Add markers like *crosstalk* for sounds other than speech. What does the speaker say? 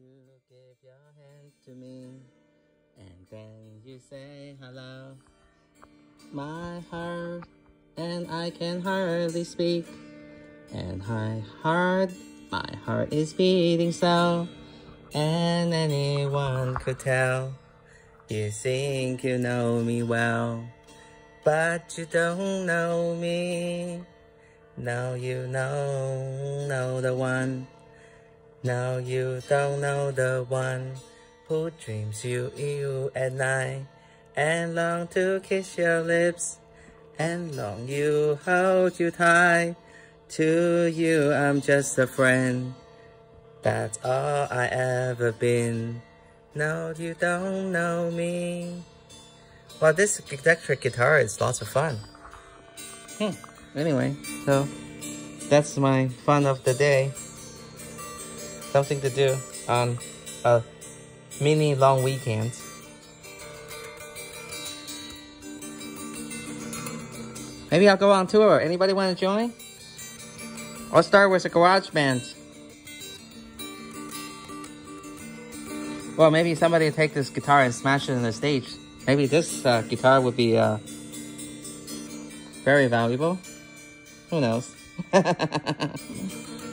you give your hand to me and then you say hello. My heart and I can hardly speak and my heart, my heart is beating so and anyone could tell you think you know me well but you don't know me. Now you know, know the one. Now you don't know the one who dreams you you at night and long to kiss your lips and long you hold you tight. To you, I'm just a friend. That's all I ever been. No, you don't know me. Well, this electric guitar is lots of fun. Hmm. Anyway, so that's my fun of the day. Something to do on a mini long weekend. Maybe I'll go on tour. Anybody want to join? I'll start with a garage band. Well, maybe somebody take this guitar and smash it in the stage. Maybe this uh, guitar would be uh, very valuable. Who knows? *laughs*